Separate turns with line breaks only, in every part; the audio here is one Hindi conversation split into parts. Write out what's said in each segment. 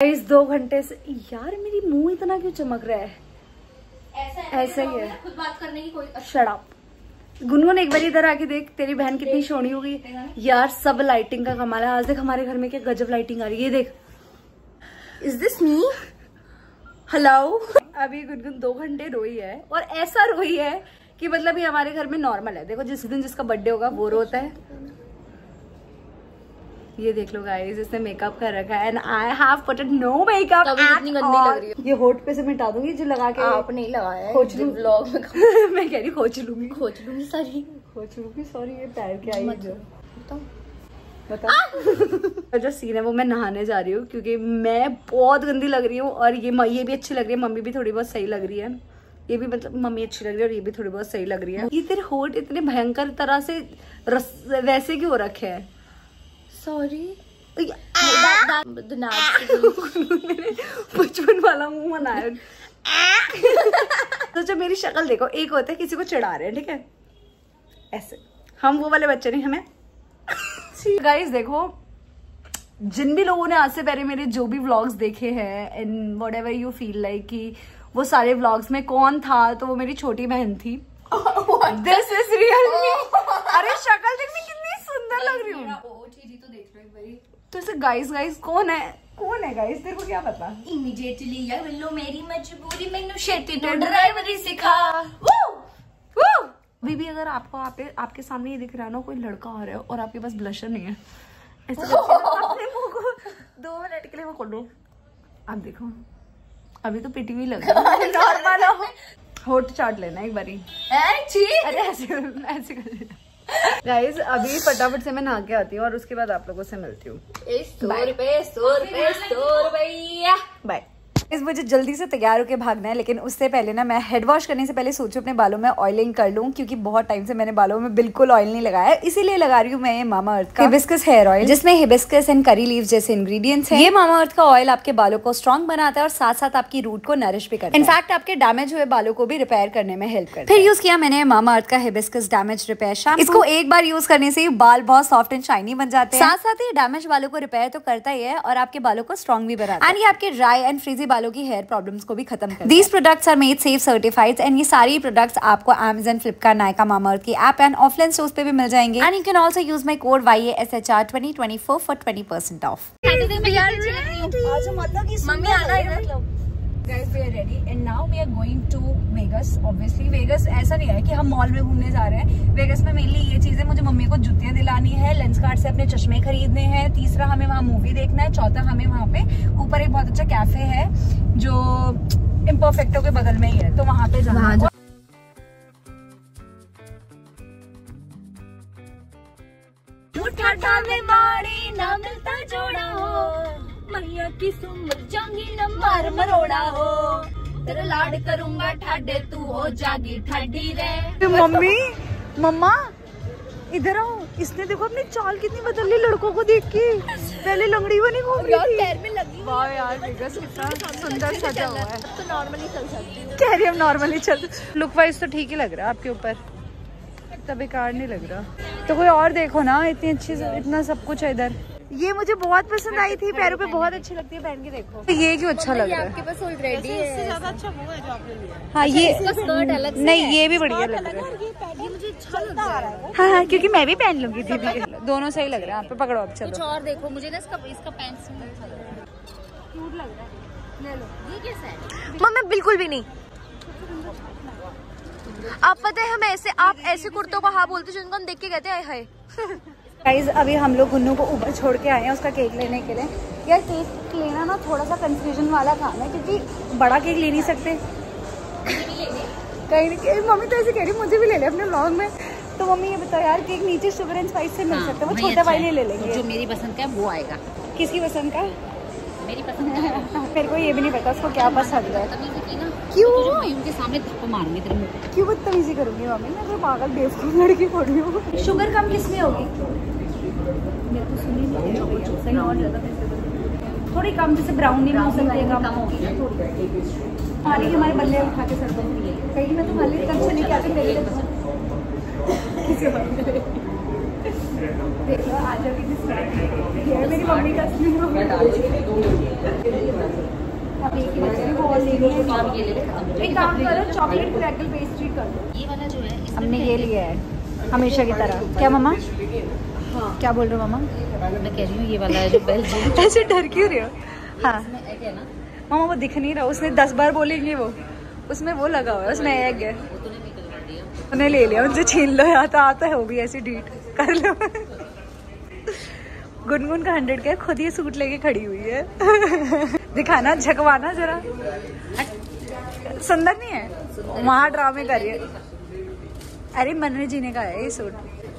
इस दो घंटे से यार मेरी मुँह इतना क्यों चमक रहा है?
ऐसा
ऐसा ही है।
खुद बात करने की कोई
शराब गुनगुन एक बार इधर आके देख तेरी बहन कितनी सोनी हो गई यार सब लाइटिंग का कमाल है। आज देख हमारे घर में क्या गजब लाइटिंग आ रही है देख।
इज़ दिस मी
हेलो अभी गुनगुन दो घंटे रोई है और ऐसा रोई है कि मतलब ये हमारे घर में नॉर्मल है। देखो जिस दिन जिसका बर्थडे होगा वो रोता है। ये देख लो गाइस इसने मेकअप कर रखा है and I have put no makeup
इतनी गंदी लग रही है?
ये होठ पे से मिटा दूँगी जो लगा के
आप नहीं लगाया है
खोच लूँ।
ब्लॉग में
मैं कह रही खोच लूँगी।
खोच लूँगी सारी।
खोच लूँगी सॉरी ये पैर के आई जो
बताओ।
बता जो सीन है वो मैं नहाने जा रही हूँ क्योंकि मैं बहुत गंदी लग रही हूँ और ये ये भी अच्छी लग रही है मम्मी भी थोड़ी बहुत सही लग रही है। ये भी मतलब मम्मी अच्छी लग रही है और ये भी थोड़ी बहुत सही लग रही है। ये तेरे होठ इतने भयंकर तरह से रस वैसे क्यों रखे हैं?
सॉरी
बचपन वाला मुँह बनाया तो जब मेरी शक्ल देखो एक होता है किसी को चढ़ा रहे हैं ठीक है ऐसे हम वो वाले बच्चे नहीं हमें गाइस देखो जिन भी लोगों ने आज से पहले मेरे जो भी व्लॉग्स देखे हैं and whatever you feel like कि वो सारे व्लॉग्स में कौन था तो वो मेरी छोटी बहन थी दिस इज़ रियल मी अरे शक्ल देखने कितनी सुंदर लग रही हूँ
तो देख
तो इसे गाइस गाइस कौन है? कौन है गाइस तेरे को क्या पता?
इमीडिएटली या लो मेरी मजबूरी मैंने शेटी तो ड्राइवरी सिखा।
अभी भी अगर आपको आप, आपके सामने ये दिख रहा है ना कोई लड़का आ रहा है और आपके पास ब्लशर नहीं है ऐसे अपने मुँह को दो मिनट के लिए वो खोलो। आप देखो अभी तो पिटी हुई लग रही है नॉर्मल हो। होट चाट लेना एक बारी। अरे ऐसे ऐसे कर लेना। गाइस अभी फटाफट से मैं नहा के आती हूँ और उसके बाद आप लोगों से मिलती हूँ।
सौ रुपए सौ रुपए सौ रुपया
बाय इस मुझे जल्दी से तैयार होकर भागना है लेकिन उससे पहले ना मैं हेड वॉश करने से पहले सोचू अपने बालों में ऑयलिंग कर लूँ क्योंकि बहुत टाइम से मैंने बालों में बिल्कुल ऑयल नहीं लगाया इसीलिए लगा रही हूँ मैं ये मामा अर्थ का हिबिस्कस हेयर ऑयल जिसमें हिबिस्कस एंड करी लीव जैसे इंग्रेडिएंट्स हैं। ये मामा अर्थ का ऑयल आपके बालों को स्ट्रॉन्ग बनाता है और साथ साथ आपकी रूट को नरिश भी करता है। इनफैक्ट आपके डैमेज हुए बालों को भी रिपेयर करने में हेल्प करता है। फिर यूज़ किया मैंने मामा अर्थ का हिबिस्कस डैमेज रिपेयर शैम्पू इसको एक बार यूज़ करने से बाल बहुत सॉफ्ट एंड शाइनी बन जाते हैं। साथ साथ ही डैमेज बालों को रिपेयर तो करता ही है और आपके बालों को स्ट्रॉन्ग भी बनाता है। एंड ये आपके ड्राई एंड फ्रीजी बालों की हेयर प्रॉब्लम्स को भी खत्म कर these products are made safe certified and ये सारी प्रोडक्ट्स आपको अमेजन फ्लिपकार्ट नायका मामर्थ की एप एंड ऑफलाइन स्टोर्स पे भी मिल जाएँगे। And you can also use my code Y S H R twenty twenty four for twenty percent off
mummy आना
guys we are ready. And now we are going to Vegas obviously. Vegas ऐसा नहीं है कि हम मॉल में घूमने जा रहे हैं. Vegas में मेनली ये चीज़ें मुझे मम्मी को जुतियाँ दिलानी है लेंस कार्ड से अपने चश्मे खरीदने हैं. तीसरा हमें वहाँ मूवी देखना है. चौथा हमें वहाँ पे ऊपर एक बहुत अच्छा कैफ़े है जो इम्परफेक्टो के बगल में ही है. तो वहाँ पे जाना है।
ठाठा में माड़ी ना मिलता जोड़ा हो। मैया की सुमर जांगी न मार मरोड़ा हो तेरा लाड करूँगा ठाडे तू हो जागी ठाडी रे
मम्मी मम्मा इधर आओ इसने देखो अपनी चाल कितनी बदल ली लड़कों को देख के पहले लंगड़ी बनी घूम रही थी
पैर में लगी
वाह यार वेगस कितना सुंदर सजा हुआ है
तो नॉर्मली चल सकती है
कह रही हम नॉर्मली चल लुक वाइज तो ठीक ही लग रहा है आपके ऊपर इतना बेकार नहीं लग रहा तो कोई और देखो ना इतनी अच्छी इतना सब कुछ है इधर ये मुझे बहुत पसंद आई थी पैरों पे बहुत अच्छी लगती है पहन के देखो। ये क्यों अच्छा लग रहा है?
आपके पास ऑलरेडी है।
हाँ ये
स्कर्ट अलग से
नहीं ये भी बढ़िया लग रहा है
ये मुझे अच्छा लग रहा है
हाँ हाँ क्योंकि मैं भी पहन लूँगी दीदी। दोनों सही लग रहे हैं। आप पे पकड़ो अब
कुछ
चलो
और देखो मुझे ना इसका इसका पैंट क्यूट लग रहा है। ले लो। ये कैसा है?
मम्मी बिल्कुल भी नहीं। आप पता है हम ऐसे आप ऐसे कुर्तों को हाँ? बोलते जिनको हम देख के कहते हैं हाय।
गाइज़ अभी हम लोग गुन्नू को ऊपर छोड़ के आए हैं उसका केक लेने के लिए। यार केक लेना ना थोड़ा सा कंफ्यूजन वाला काम है क्योंकि बड़ा केक ले नहीं सकते। कहीं नहीं मम्मी तो ऐसे कह रही मुझे भी ले ले अपने ब्लॉग में। तो मम्मी ये बताओ यार केक नीचे शुगर एंड स्पाइस से मिल सकता है वो छोटा वाले ले लेंगे।
जो मेरी पसंद का है वो आएगा।
किसकी पसंद का?
मेरी पसंद का
मेरे को ये भी नहीं पता उसको क्या पसंद है।
ना
क्यों?
तो उनके सामने धक्का मारूँगी तेरे मुँह
क्यों बदतमीजी करूँगी मम्मी? मैं तो पागल बेवकूफ़ लड़की थोड़ी हूँ। शुगर कम किसमें होगी? थोड़ी कम जैसे ब्राउनी में हो सकती है कम होगी थोड़ी पानी के हमारे बल्ले उठा के सर पर कहीं मैं कल चली क्या मेरे लिए किसी और के लिए। देख लो आज अभी भी smart। ये मेरी मम्मी का असली रूप है। अब एक ही बच्चे और लेनी है एक काम करो चॉकलेट क्रैकल पेस्ट्री कर दो
ये वाला जो है
हमने ये लिया है हमेशा की तरह क्या मामा क्या बोल रहे हो मामा?
मैं कह रही हूँ ये वाला है जो बेल्जियम
ऐसे डर क्यों रहे हो? हाँ।
है
मामा वो दिख नहीं रहा। उसने दस बार बोलेंगे वो उसमें वो लगा हुआ है उसमें एग है। उन्हें ले लिया उनसे छीन लो आता आता है वो भी ऐसी डीट कर लो। गुनगुन का हंड्रेड का खुद ये सूट लेके खड़ी हुई है। दिखाना झकवाना जरा। सुंदर नहीं है? वहाँ ड्रामे करिए अरे मनने जीने का है ये सूट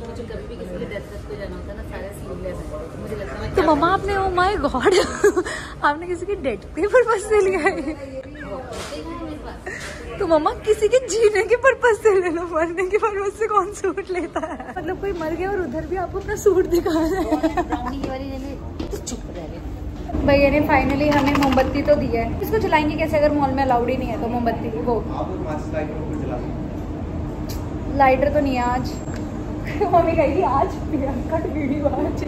मुझे कभी भी किसी के डेथ पे जाना होता ना सारे सीमलेस है। तो मुझे लगता है
तो मम्मा आपने ओ माय गॉड आपने किसी के डेट के पर्पज से लिया है। तो मम्मा किसी के जीने के पर्पज से ले लो मरने के पर्पज से कौन सूट लेता है? मतलब कोई मर गया और उधर भी आपको अपना सूट दिखा रहा है।
ब्राउनी ये वाली ले ले तो चुप रह
भैया ने फाइनली हमें मोमबत्ती तो दी है। इसको जलाएँगे कैसे अगर मॉल में अलाउड ही नहीं है तो मोमबत्ती वो। लाइटर तो नहीं है आज। मम्मी कहेगी आज प्रियंका वीडियो आज।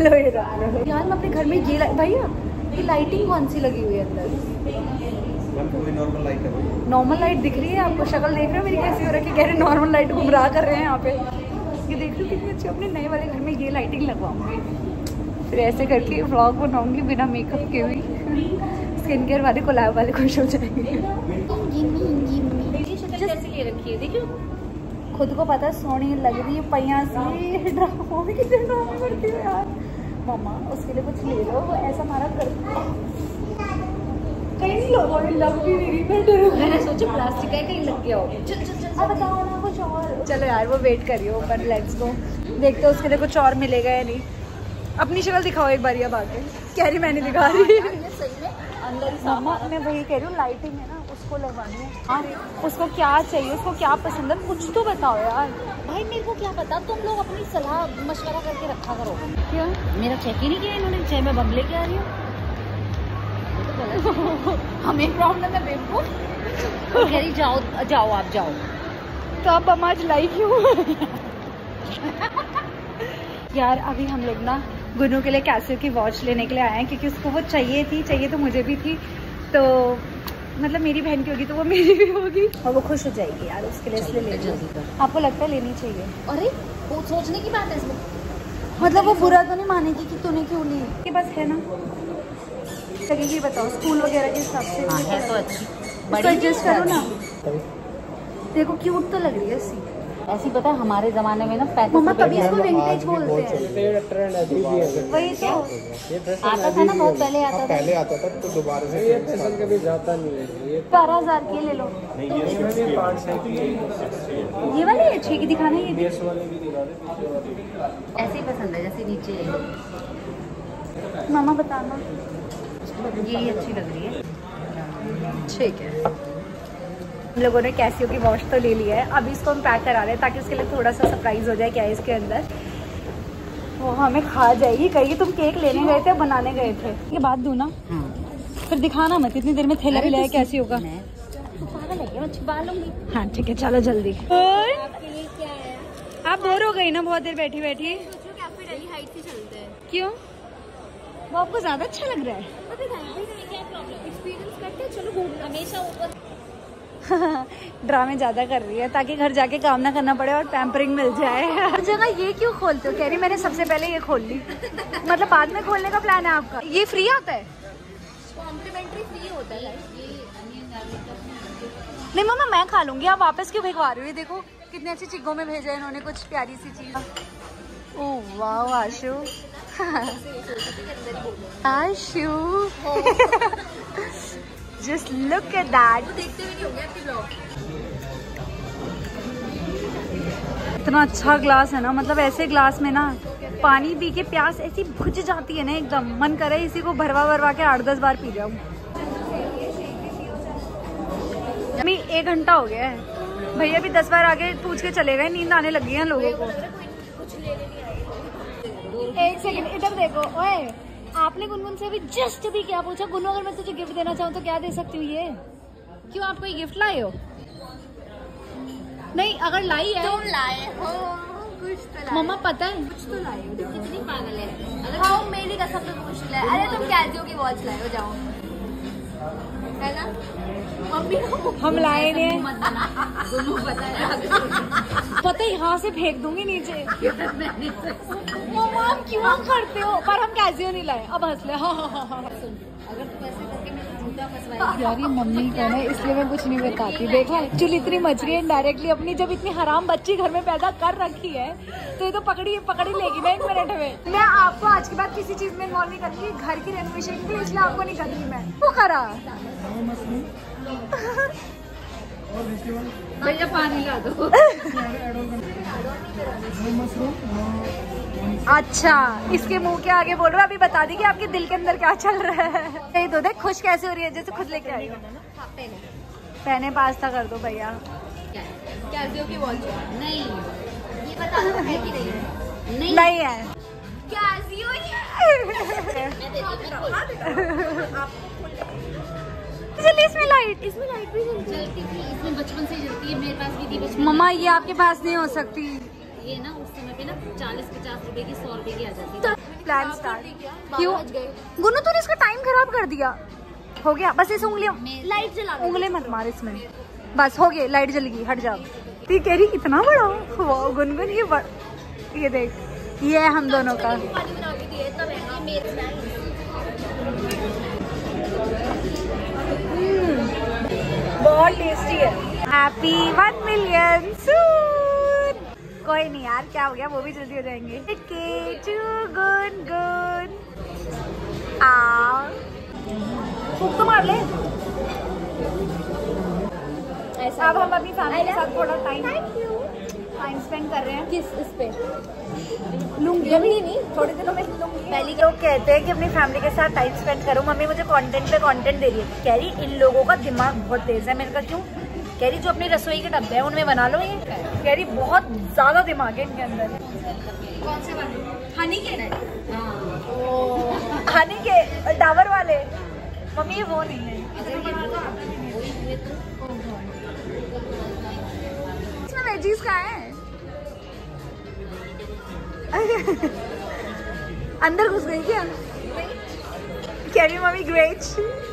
लो ये रहा यार मैं अपने घर में ये भैया ये लाइटिंग कौन सी लगी हुई है अंदर? नॉर्मल लाइट दिख रही है? आपको शक्ल देख रहे हो मेरी कैसी? हो रही है कह रहे नॉर्मल लाइट गुमराह कर रहे हैं यहाँ पे। ये देख लो कितनी अच्छी अपने नए वाले घर में ये लाइटिंग लगवाऊँगी। फिर ऐसे करके व्लॉग बनाऊँगी बिना मेकअप के भी। स्किन केयर वाले कोलैब वाले खुश हो जाएँगे।
ये शक्ल कैसी ले रखी है? देखियो।
खुद को पता है सोनी लग रही है पैया से ड्रामा कितने ड्रामा करती हो यार। मम्मा उसके लिए कुछ ले लो वो ऐसा मारा कर। कहीं नहीं लोगों ने लग भी नहीं मैं डर
मैंने सोचा प्लास्टिक है कहीं लग गया हो। चल चल चल
अब बताओ ना कुछ और। चलो यार वो वेट करियो पर लेट्स गो देखते हैं उसके लिए कुछ और मिलेगा या नहीं। अपनी शक्ल दिखाओ एक बार अब आके कह रही मैं नहीं दिखा रही।
सही में अंदर ही
मैं वही कह रही हूँ लाइटिंग है ना। उसको लगवानी है। हाँ उसको क्या चाहिए? उसको क्या पसंद है? कुछ तो बताओ यार।
भाई मेरे को क्या पता? तुम लोग अपनी सलाह मशवरा करके रखा करो।
क्या?
मेरा चेक ही नहीं किया इन्होंने। चाहे मैं बम लेके आ रही हूँ। हमें प्रॉब्लम है बेवकूफ़। कह रही जाओ जाओ आप जाओ।
तो आप हम आज लाइव क्यों? यार अभी हम लोग ना गुनू के लिए कैसियो की वॉच लेने के लिए आए हैं क्योंकि उसको वो चाहिए थी चाहिए तो मुझे भी थी। तो मतलब मेरी बहन की होगी तो वो मेरी भी होगी। और वो खुश हो जाएगी यार उसके लिए इसलिए ले आपको लगता है लेनी चाहिए?
अरे वो सोचने की बात है इसमें।
मतलब वो बुरा तो नहीं मानेगी कि तूने क्यों ली? के पास है ना। लगेगी बताओ स्कूल वगैरह के हिसाब से
हाँ है तो अच्छी।
एडजस्ट करो ना। देखो क्यूट तो लग रही है सी
ऐसी पता है हमारे जमाने में ना पैंतीस
मम्मा तभी इसको विंटेज बोलते हैं। वही तो।
आता था ना बहुत पहले आता था।
पहले आता था तो दोबारा से
ये फ़ैशन कभी जाता नहीं है। ये
बारह हज़ार की ले लो।
है।
ये वाली अच्छी की दिखाना ये? भी
बेस वाले भी दिखा दे पीछे वाले भी।
ऐसे ही पसंद है जैसे नीचे।
मामा बताना
ये अच्छी लग रही है।
ठीक है। हम लोगों ने कैसियो की वॉश तो ले लिया है। अभी इसको हम पैक करा रहे हैं ताकि उसके लिए थोड़ा सा सरप्राइज़ हो जाए क्या है इसके अंदर। वो हमें खा जाएगी। कहेगी तुम केक लेने गए थे बनाने गए थे। ये बात दू ना?
हाँ।
फिर दिखाना मत इतनी देर में थैला भी लाया कैसी होगा
मैं तो पागल है क्या? मैं छुपा लूँगी।
हाँ ठीक है चलो जल्दी। आप बोर हो गई ना बहुत देर बैठी बैठी क्यों? वो आपको ज़्यादा अच्छा लग रहा है। ड्रामे ज़्यादा कर रही है ताकि घर जाके काम ना करना पड़े और पैम्परिंग मिल जाए। हर जगह ये क्यों खोलते हो? कह रही मैंने सबसे पहले ये खोल ली। मतलब बाद में खोलने का प्लान है आपका। ये फ्री आता है?
कॉम्प्लीमेंट्री फ्री होता है
नहीं मम्मा मैं खा लूँगी। आप वापस क्यों भिगवा रही हो? देखो कितने अच्छे चिग्गों में भेजा है इन्होंने कुछ प्यारी सी चीज़। ओ वाह Ashu. Ashu. Just look at that इतना अच्छा ग्लास है ना मतलब ऐसे ग्लास में ना पानी पी के प्यास ऐसी बुझ जाती है ना एकदम। मन करे इसी को भरवा भरवा के आठ दस बार पी जाऊँ। अभी एक घंटा हो गया है। भैया भी दस बार आगे पूछ के चले गए नींद आने लगी है लोगों को। एक सेकंड इधर देखो ओए। आपने गुनगुन से अभी जस्ट भी क्या पूछा? गुनगुन अगर मैं तुझे गिफ्ट देना चाहूँ तो क्या दे सकती हूँ ये? क्यों आप कोई गिफ्ट लाए हो? नहीं अगर लाई है तुम
लाए हो।
कुछ तो लाए।
मम्मा पता है?
कुछ तो लाए हो। कितनी पागल है। अगर हाँ मेरी कसम तो मुश्किल है अरे तुम कैजियो की वॉच लाए हो जाओ। है ना?
हम लाए
दोनों पता है
यहाँ से फेंक दूँगी नीचे। मम्मा आप क्यों करते हो? पर हम कैसे नहीं लाए। अब हंस ले। हाँ हाँ हाँ हाँ
अगर तुम ऐसे करके मेरे जूता फंसवाएगी
यार ये मम्मी कौन है? इसलिए मैं कुछ नहीं बताती। देखा चुल इतनी मच रही है डायरेक्टली अपनी जब इतनी हराम बच्ची घर में पैदा कर रखी है तो ये तो पकड़ी पकड़ी लेगी ना एक मिनट में। मैं आपको आज के बाद किसी चीज़ में इन्वॉल्व नहीं करूँगी घर की रेनोवेशन के लिए इसलिए आपको नहीं करूँगी मैं। वो करा।
भैया पानी ला दो।
अच्छा इसके मुँह के आगे बोल रहा है, अभी बता दी कि आपके दिल के अंदर क्या चल रहा है। नहीं तो देख खुश कैसे हो रही है? जैसे खुद लेके आई। पहने पास्ता कर दो भैया।
कैजियो की वॉच नहीं ये बता दो है कि नहीं? नहीं।
नहीं है।
ही
इसमें लाइट
इसमें लाइट भी जलती थी इसमें बचपन से जलती है मेरे पास भी थी बचपन
मम्मा ये आपके पास नहीं हो सकती।
ये ना उस समय पे ना चालीस पचास रुपए की सौ रुपए की आ जाती थी।
प्लान स्टार्ट क्यों? गुनु तूने इसका टाइम खराब कर दिया। हो गया बस इस उंगलियों
लाइट जला।
उंगली मत मार इसमें। बस हो गया लाइट जल गई हट जाओ। ती कह रही इतना बड़ा? वाह गुनगुन ये बड़... ये देख ये है हम दोनों का
पानी बना के दिए तब है ये मेरे
बहुत टेस्टी है। हैप्पी वन मिलियन सून कोई नहीं यार क्या हो गया? वो भी जल्दी हो जाएँगे। गुन गुन आओ। फूक तो मार ले। अब हम अपनी फैमिली के साथ थोड़ा टाइम टाइम स्पेंड कर रहे हैं।
किस इस पे?
लूँगी। अभी नहीं थोड़े दिनों में लूँगी। पहली लोग कहते हैं कि अपनी फैमिली के साथ टाइम स्पेंड करो। मम्मी मुझे कंटेंट पे कंटेंट दे रही है। कह रही इन लोगों का दिमाग बहुत तेज है। मेरे का क्यों? कह रही जो अपनी रसोई के डब्बे हैं उनमें बना लो ये। कह रही बहुत ज़्यादा दिमाग है इनके अंदर।
कौन से हनी के?
हनी के डाबर वाले। मम्मी ये वो नहीं है। इसमें वेजीज का है? अंदर घुस गई क्या? कह रही मम्मी ग्रेट